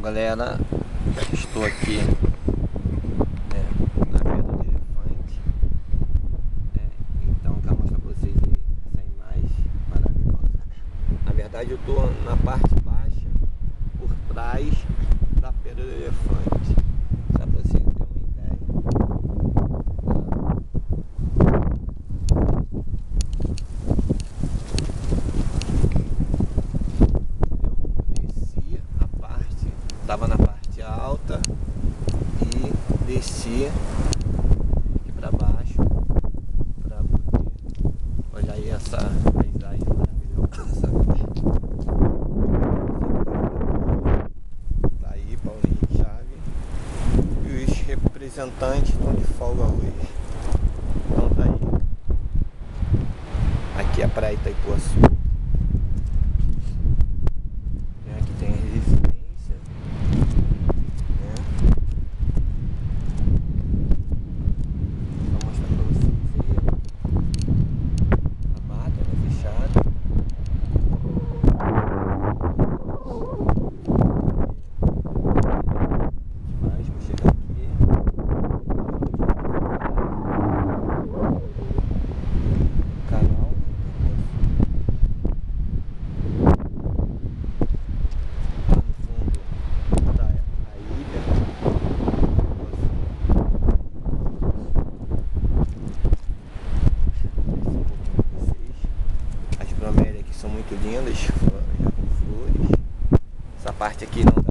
galera, estou aqui né, na pedra do elefante né, Então quero mostrar pra vocês essa imagem maravilhosa. Na verdade eu estou na parte baixa, por trás da pedra do elefante Só pra vocês terem uma ideia desci a parte, estava na parte alta e desci aqui para baixo para poder olhar aí essa paisagem maravilhosa. Tá aí Henrique Chave e os representantes estão de folga hoje. Então tá aí. Aqui é a praia Itaipuaçu. Né, Aqui tem a resistência. Né? Vou mostrar pra vocês aí. A mata né, fechada. Demais pra chegar aqui. Canal. lá no fundo da a ilha. As bromélias aqui são muito lindas, com flores. Essa parte aqui não dá